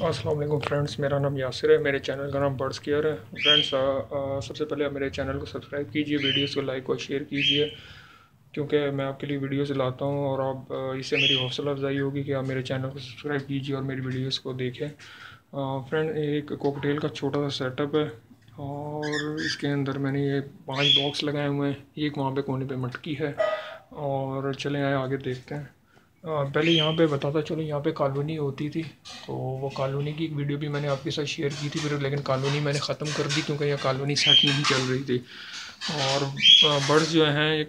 Aslam friends मेरा नाम यासिर है, मेरे चैनल का नाम बर्ड्स केयर है फ्रेंड्स सबसे पहले आप मेरे चैनल को सब्सक्राइब कीजिए वीडियोस को लाइक और शेयर कीजिए, क्योंकि मैं आपके लिए वीडियोस लाता हूँ और आप इससे मेरी हौसला अफजाई होगी कि आप मेरे चैनल को सब्सक्राइब कीजिए और मेरी वीडियोस को देखें। फ्रेंड एक कोकटेल का छोटा सा सेटअप है और इसके अंदर मैंने ये पाँच बॉक्स लगाए हुए हैं, एक वहाँ पर कोने पे मटकी है और चले आए, आगे देखते हैं। पहले यहाँ पे बताता चलो, यहाँ पे कॉलोनी होती थी तो वो कॉलोनी की एक वीडियो भी मैंने आपके साथ शेयर की थी फिर लेकिन कॉलोनी मैंने ख़त्म कर दी क्योंकि यहाँ कॉलोनी सेट नहीं चल रही थी। और बर्ड्स जो हैं, एक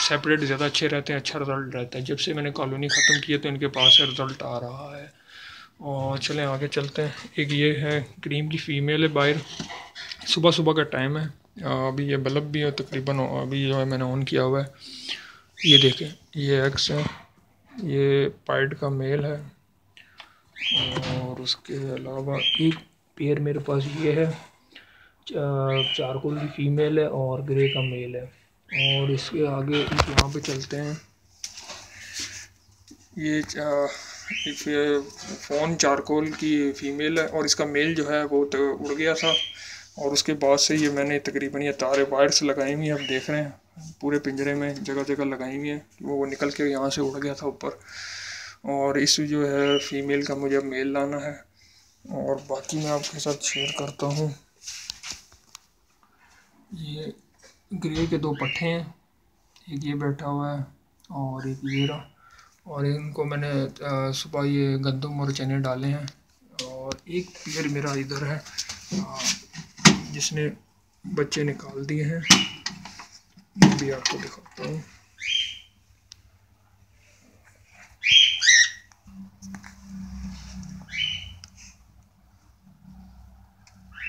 सेपरेट ज़्यादा अच्छे रहते हैं अच्छा रिज़ल्ट रहता है। जब से मैंने कॉलोनी ख़त्म की है तो इनके पास रिज़ल्ट आ रहा है। और चलें, आगे चलते हैं। एक ये है क्रीम की फ़ीमेल है बाहर। सुबह सुबह का टाइम है। अभी ये बल्ब भी है, तकरीबन अभी जो है मैंने ऑन किया हुआ है। ये देखें, ये एक्स है। ये पाइड का मेल है और उसके अलावा एक पेयर मेरे पास ये है चारकोल की फ़ीमेल है और ग्रे का मेल है। और इसके आगे यहाँ पे चलते हैं। ये फ़ोन चारकोल की फ़ीमेल है और इसका मेल जो है वो तो उड़ गया था। और उसके बाद से ये मैंने तकरीबन ये तारे वायर्स लगाई हुई अब देख रहे हैं। पूरे पिंजरे में जगह जगह लगाई हुई है। वो निकल के यहाँ से उड़ गया था ऊपर। और इस जो है फीमेल का मुझे मेल लाना है। और बाकी मैं आपके साथ शेयर करता हूँ। ये ग्रे के दो पट्ठे हैं। एक ये बैठा हुआ है और एक ये रहा। और इनको मैंने सुबह ये गंदम और चने डाले हैं। और एक पेड़ मेरा इधर है। जिसने बच्चे निकाल दिए हैं। भी आपको दिखाता हूँ।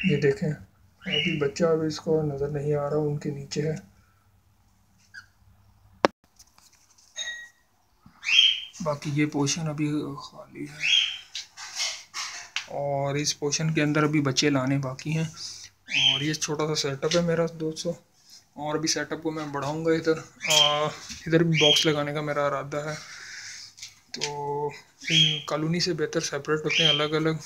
ये देखें, अभी बच्चा अभी इसको नज़र नहीं आ रहा, उनके नीचे है। बाकी ये पोर्शन अभी खाली है। और इस पोर्शन के अंदर अभी बच्चे लाने बाकी हैं। और ये छोटा सा सेटअप है मेरा दोस्तों। और भी सेटअप को मैं बढ़ाऊँगा इधर। इधर भी बॉक्स लगाने का मेरा इरादा है। तो इन कॉलोनी से बेहतर सेपरेट होते हैं अलग अलग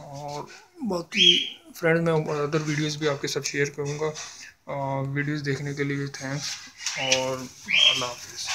और बाकी फ्रेंड्स मैं अदर वीडियोस भी आपके साथ शेयर करूँगा। वीडियोस देखने के लिए थैंक्स और अल्लाह हाफिज़।